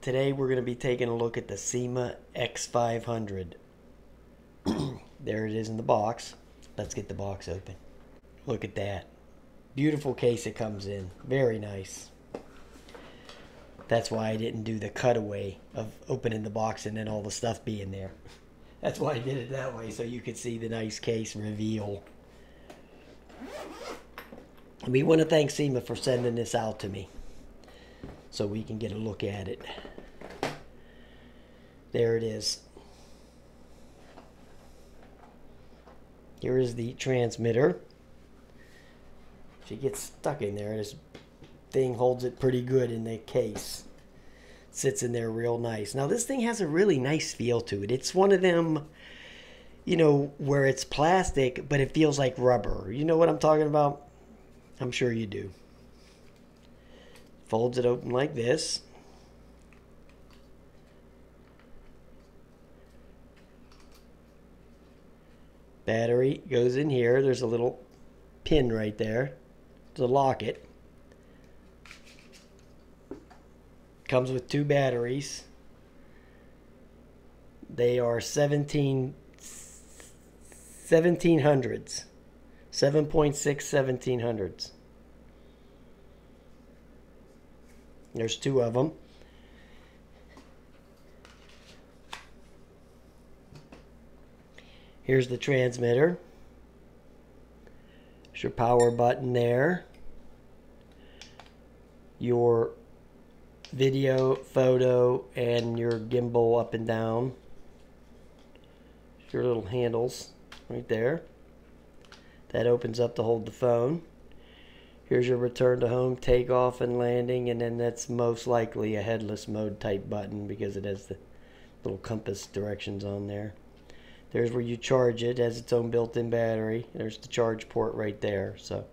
Today we're going to be taking a look at the SYMA X500. there it is in the box. Let's get the box open. Look at that. Beautiful case it comes in. Very nice. That's why I didn't do the cutaway of opening the box and then all the stuff being there. That's why I did it that way, so you could see the nice case reveal. We want to thank SYMA for sending this out to me so we can get a look at it. There it is. Here is the transmitter. It gets stuck in there, this thing holds it pretty good in the case. Sits in there real nice. Now this thing has a really nice feel to it. It's one of them, you know, where it's plastic, but it feels like rubber. You know what I'm talking about? I'm sure you do. Folds it open like this. Battery goes in here. There's a little pin right there to lock it. Comes with two batteries. They are 17 1700s. 7.6 1700s. There's two of them. Here's the transmitter. There's your power button there. Your video, photo, and your gimbal up and down. Your little handles right there. That opens up to hold the phone. Here's your return to home, takeoff and landing, and then that's most likely a headless mode type button because it has the little compass directions on there. There's where you charge it. it has its own built-in battery. There's the charge port right there. So,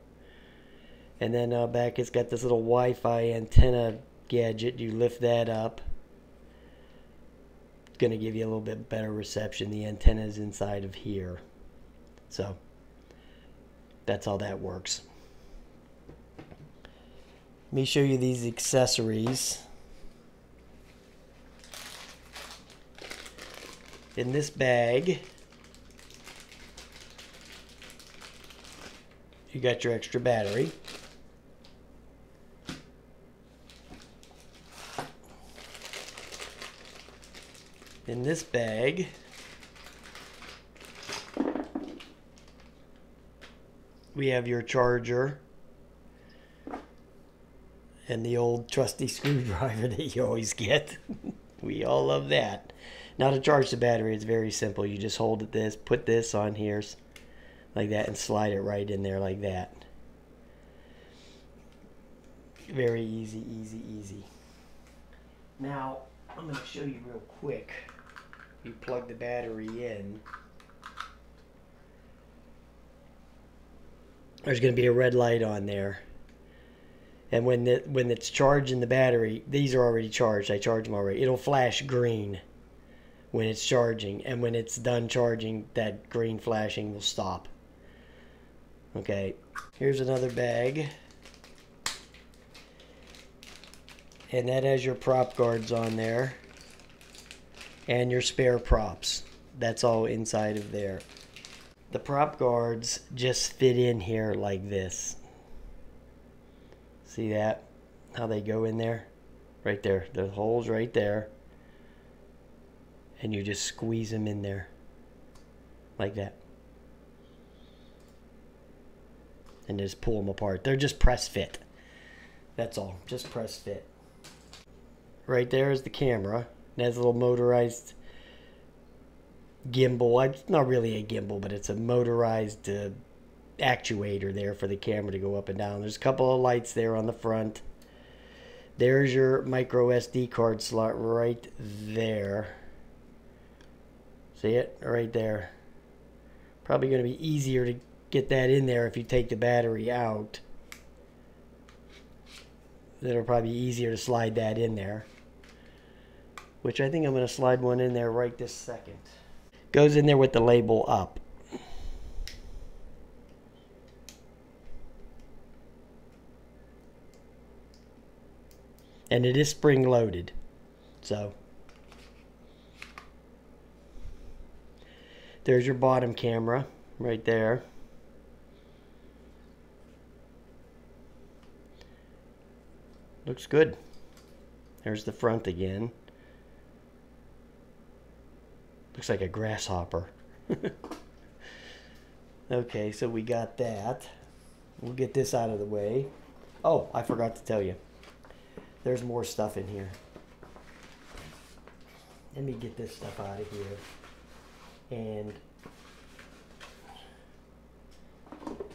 and then uh, back it's got this little Wi-Fi antenna gadget. You lift that up. It's gonna give you a little bit better reception. The antenna is inside of here. So that's how that works. Let me show you these accessories. In this bag, you got your extra battery. In this bag, we have your charger and the old trusty screwdriver that you always get. we all love that. Now to charge the battery, it's very simple. You just hold it this, put this on here like that and slide it right in there like that. Very easy, easy, easy. Now, I'm going to show you real quick. You plug the battery in. There's going to be a red light on there and when the, when it's charging the battery, these are already charged. I charge them already. It'll flash green when it's charging, and when it's done charging, that green flashing will stop. Okay, here's another bag. And that has your prop guards on there. And your spare props. That's all inside of there. The prop guards just fit in here like this. See that? How they go in there? Right there. The holes right there. And you just squeeze them in there. Like that. And just pull them apart. They're just press fit. That's all. Just press fit. Right there is the camera. It has a little motorized gimbal. It's not really a gimbal, but it's a motorized uh, actuator there for the camera to go up and down. There's a couple of lights there on the front. There's your micro SD card slot right there. See it? Right there. Probably going to be easier to get that in there if you take the battery out. It'll probably be easier to slide that in there. Which I think I'm going to slide one in there right this second. Goes in there with the label up. And it is spring loaded So there's your bottom camera right there. Looks good. There's the front again. Looks like a grasshopper. okay, so we got that. We'll get this out of the way. Oh, I forgot to tell you. There's more stuff in here. Let me get this stuff out of here. And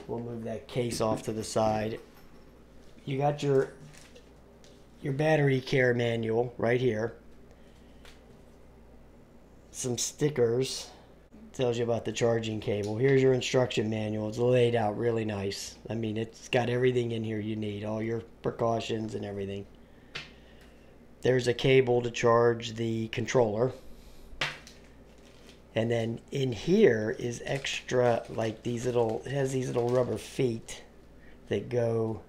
we'll move that case off to the side. You got your your battery care manual right here. Some stickers tells you about the charging cable. Here's your instruction manual. It's laid out really nice. I mean, it's got everything in here you need, all your precautions and everything. There's a cable to charge the controller. And then in here is extra, like these little, it has these little rubber feet that go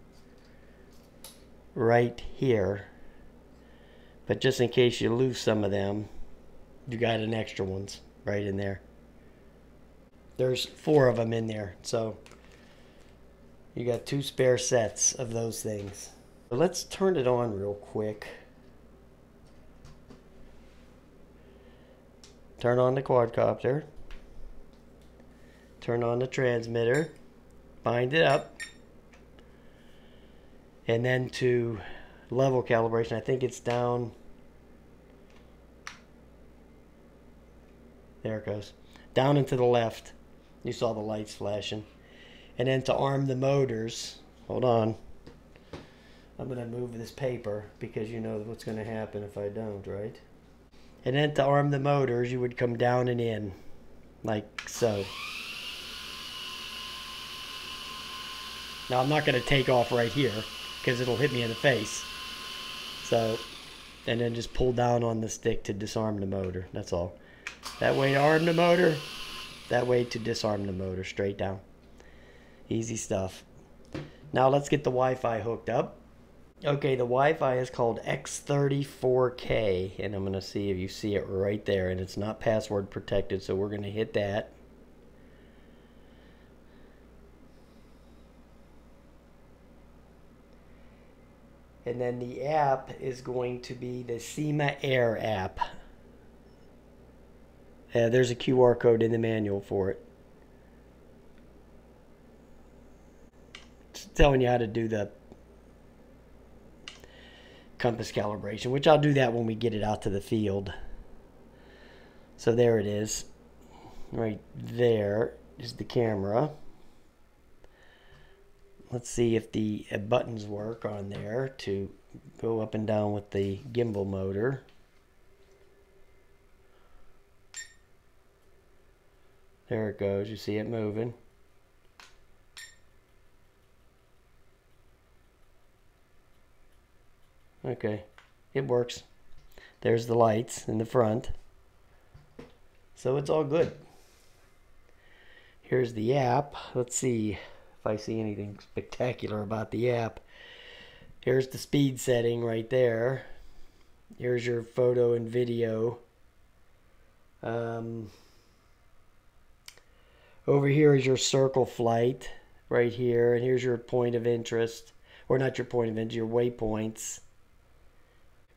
right here. But just in case you lose some of them, you got an extra ones right in there. There's four of them in there, so you got two spare sets of those things. Let's turn it on real quick. Turn on the quadcopter. Turn on the transmitter. Bind it up. And then to level calibration I think it's down. There it goes. Down and to the left. You saw the lights flashing. And then to arm the motors. Hold on. I'm gonna move this paper because you know what's gonna happen if I don't right and then to arm the motors you would come down and in like so now I'm not gonna take off right here because it'll hit me in the face. So, and then just pull down on the stick to disarm the motor. That's all. That way to arm the motor, that way to disarm the motor, straight down. Easy stuff. Now let's get the Wi-Fi hooked up. Okay, the Wi-Fi is called X34K, and I'm going to see if you see it right there, and it's not password protected, so we're going to hit that. And then the app is going to be the SYMA Air app. Uh, there's a QR code in the manual for it. It's telling you how to do the compass calibration, which I'll do that when we get it out to the field. So there it is. Right there is the camera. Let's see if the uh, buttons work on there to go up and down with the gimbal motor. There it goes. You see it moving. Okay, it works. There's the lights in the front. So it's all good. Here's the app. Let's see if I see anything spectacular about the app. Here's the speed setting right there. Here's your photo and video. Um, over here is your circle flight right here. And here's your point of interest. Or not your point of interest, your waypoints.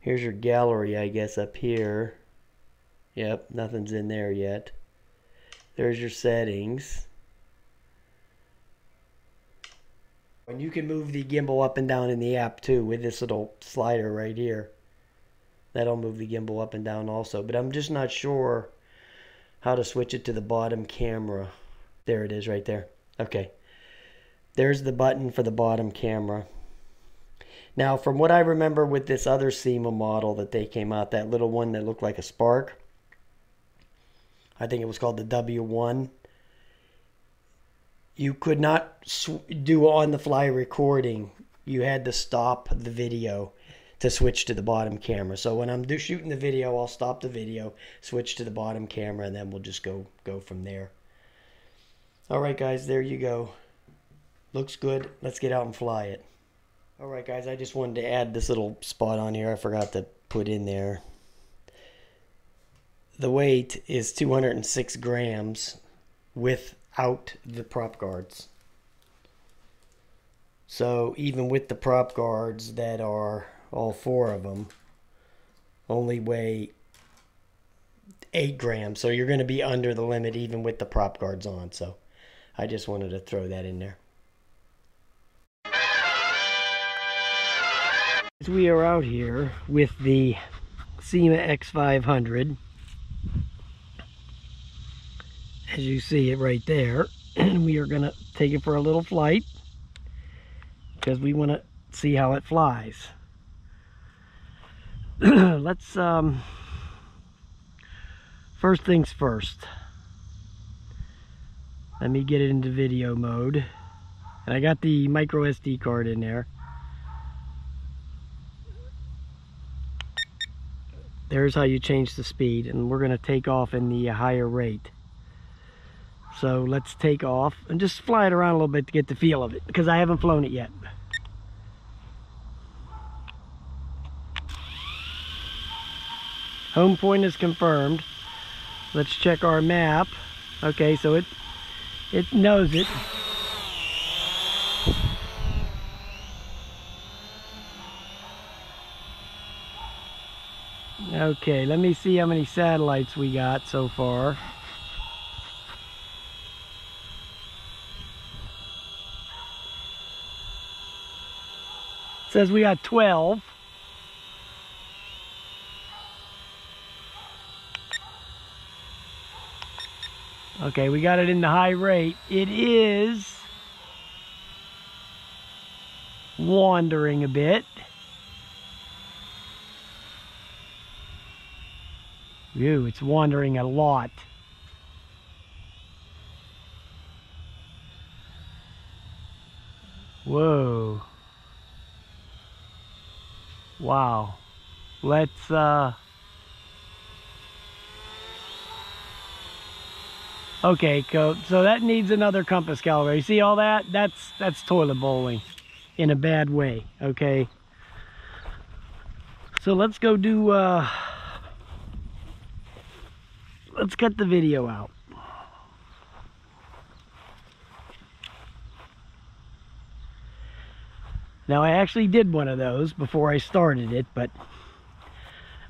Here's your gallery, I guess, up here. Yep, nothing's in there yet. There's your settings. And you can move the gimbal up and down in the app too with this little slider right here. That'll move the gimbal up and down also. But I'm just not sure how to switch it to the bottom camera. There it is right there. Okay. There's the button for the bottom camera. Now, from what I remember with this other SYMA model that they came out, that little one that looked like a spark, I think it was called the W1 you could not do on the fly recording. You had to stop the video to switch to the bottom camera. So when I'm shooting the video, I'll stop the video, switch to the bottom camera, and then we'll just go go from there. All right, guys, there you go. Looks good. Let's get out and fly it. All right, guys, I just wanted to add this little spot on here I forgot to put in there. the weight is 206 grams without the prop guards. So even with the prop guards that are all four of them only weigh 8 grams. So you're going to be under the limit even with the prop guards on. So I just wanted to throw that in there. As we are out here with the SYMA X500, as you see it right there, and we are going to take it for a little flight because we want to see how it flies. Let's, um, first things first. Let me get it into video mode. And I got the micro SD card in there. There's how you change the speed and we're going to take off in the higher rate. So let's take off and just fly it around a little bit to get the feel of it because I haven't flown it yet. Home point is confirmed. Let's check our map. Okay, so it it knows it. Okay, let me see how many satellites we got so far. Says we got 12. Okay, we got it in the high rate. It is wandering a bit. Ew, it's wandering a lot. Whoa. Wow. Let's, uh... Okay, so that needs another compass calibrator. You see all that? That's that's toilet bowling in a bad way, okay? So let's go do uh let's cut the video out. Now I actually did one of those before I started it, but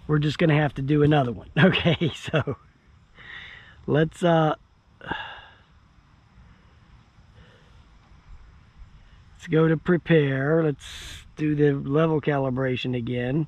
we're just gonna have to do another one. Okay, so let's uh let's go to prepare let's do the level calibration again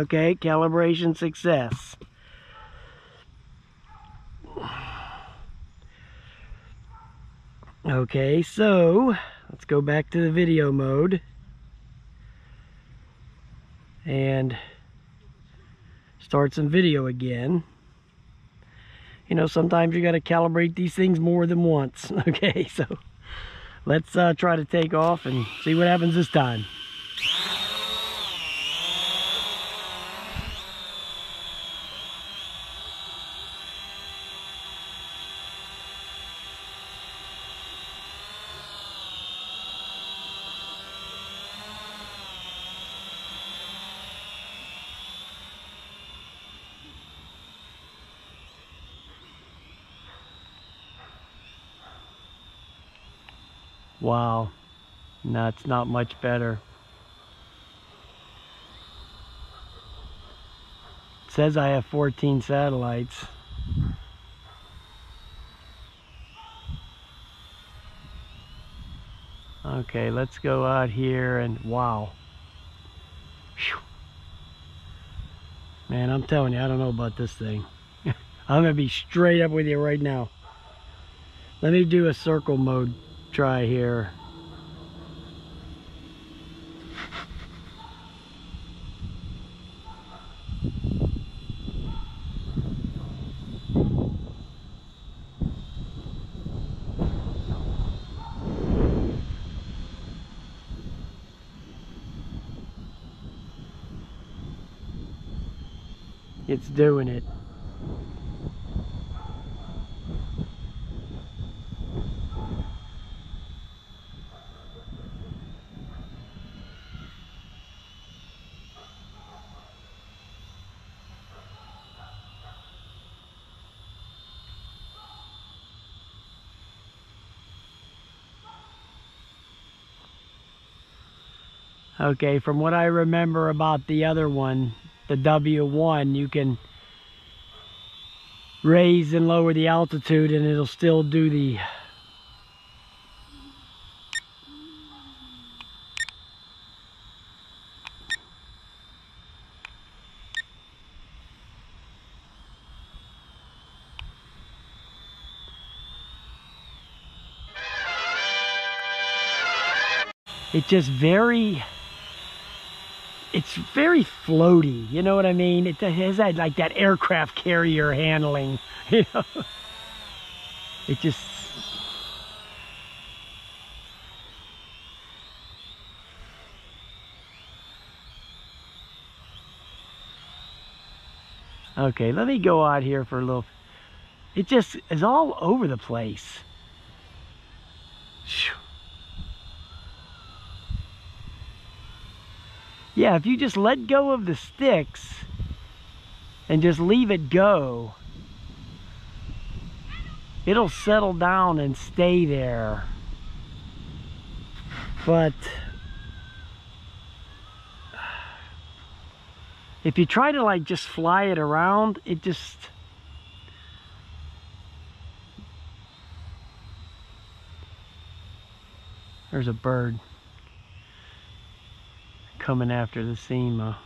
Okay, calibration success. Okay, so let's go back to the video mode and start some video again. You know, sometimes you got to calibrate these things more than once. Okay, so let's uh, try to take off and see what happens this time. No, it's not much better. It says I have 14 satellites. Okay, let's go out here and wow. Man, I'm telling you, I don't know about this thing. I'm going to be straight up with you right now. Let me do a circle mode try here. it's doing it. Okay, from what I remember about the other one, the W1, you can raise and lower the altitude and it'll still do the It's just very it's very floaty. You know what I mean? It has that like that aircraft carrier handling. You know, it just. Okay, let me go out here for a little. It just is all over the place. Yeah, if you just let go of the sticks and just leave it go, it'll settle down and stay there. But if you try to like just fly it around, it just there's a bird coming after the SYMA.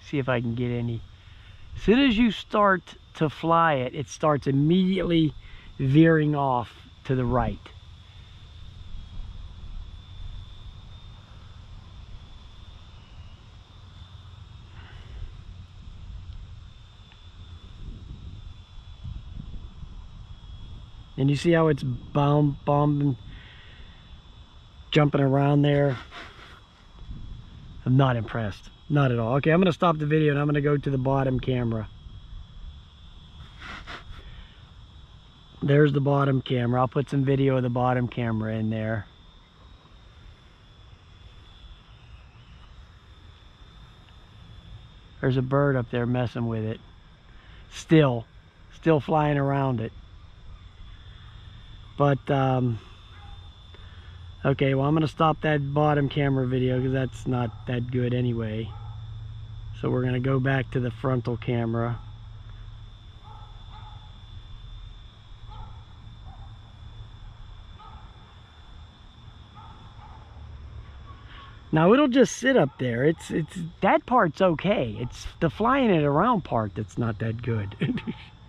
See if I can get any. As soon as you start to fly it, it starts immediately veering off to the right. You see how it's bomb bombing, jumping around there? I'm not impressed. Not at all. Okay, I'm going to stop the video and I'm going to go to the bottom camera. There's the bottom camera. I'll put some video of the bottom camera in there. There's a bird up there messing with it. Still. Still flying around it. But, um, okay, well, I'm going to stop that bottom camera video because that's not that good anyway. So we're going to go back to the frontal camera. Now it'll just sit up there. It's it's that part's okay. It's the flying it around part that's not that good.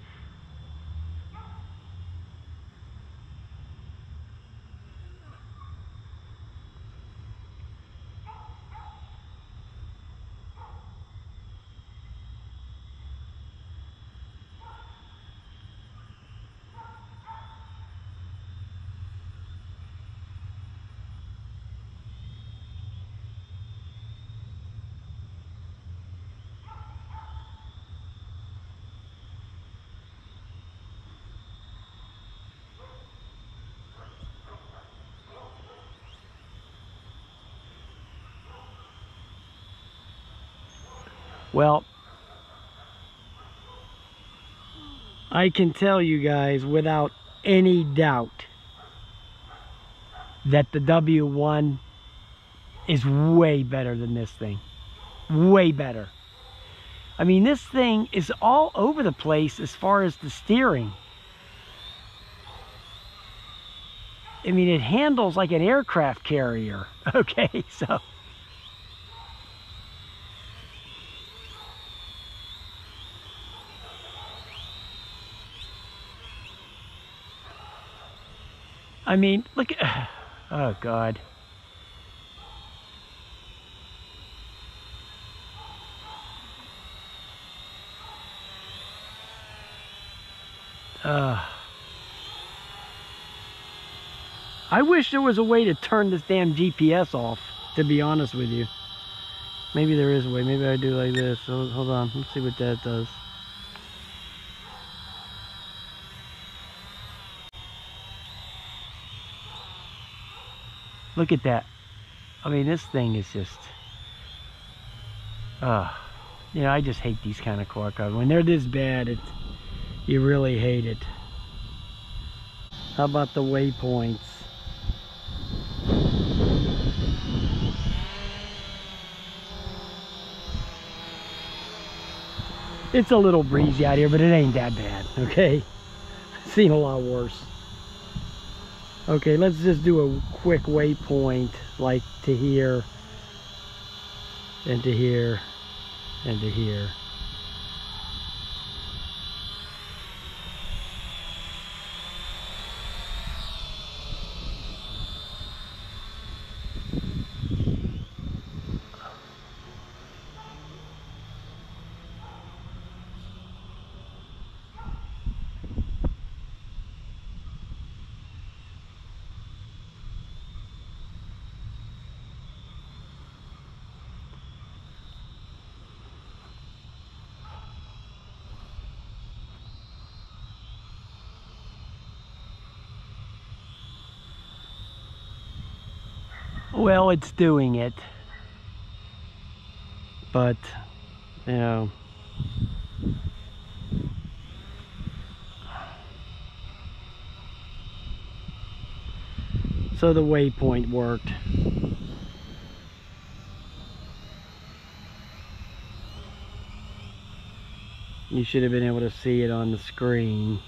Well, I can tell you guys without any doubt that the W1 is way better than this thing. Way better. I mean, this thing is all over the place as far as the steering. I mean, it handles like an aircraft carrier. Okay, so... I mean, look at, oh God. Uh, I wish there was a way to turn this damn GPS off. to be honest with you. Maybe there is a way. Maybe I do like this. So hold on. Let's see what that does. Look at that. I mean, this thing is just... Uh, you know, I just hate these kind of cork When they're this bad, it, you really hate it. How about the waypoints? It's a little breezy out here, but it ain't that bad, okay? Seen a lot worse. Okay, let's just do a quick waypoint, like to here, and to here, and to here. Well, it's doing it. But, you know. So the waypoint worked. You should have been able to see it on the screen.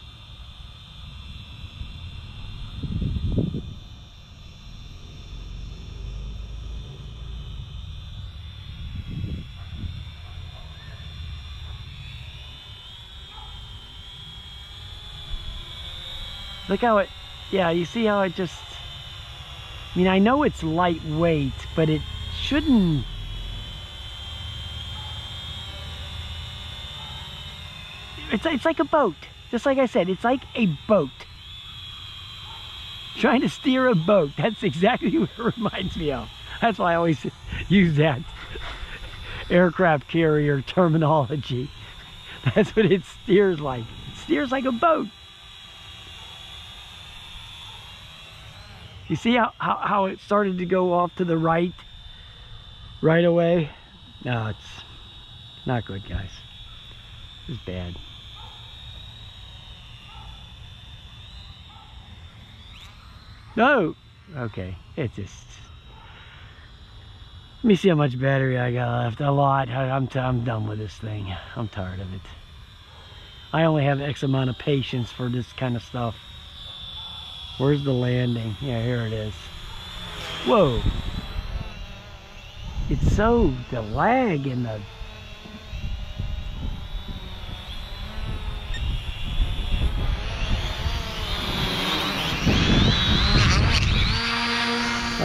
Look how it, yeah, you see how it just, I mean, I know it's lightweight, but it shouldn't, it's, it's like a boat. Just like I said, it's like a boat. Trying to steer a boat. That's exactly what it reminds me of. That's why I always use that aircraft carrier terminology. That's what it steers like. It steers like a boat. You see how, how, how it started to go off to the right right away? No, it's not good, guys. It's bad. No! Okay, it's just... Let me see how much battery I got left. A lot. I'm, I'm done with this thing. I'm tired of it. I only have X amount of patience for this kind of stuff. Where's the landing? Yeah, here it is. Whoa. It's so, the lag in the...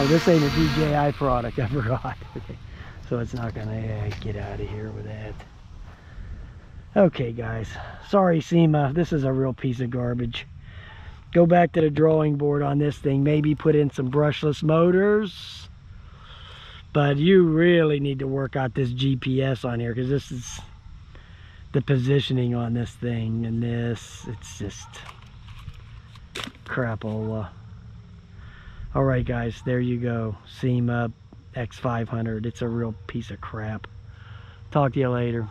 Oh, this ain't a DJI product, I forgot. Okay, so it's not gonna uh, get out of here with that. Okay, guys. Sorry, SYMA. This is a real piece of garbage go back to the drawing board on this thing maybe put in some brushless motors. But you really need to work out this GPS on here because this is the positioning on this thing and this it's just crapola. All right guys there you go. SYMA X500 it's a real piece of crap. Talk to you later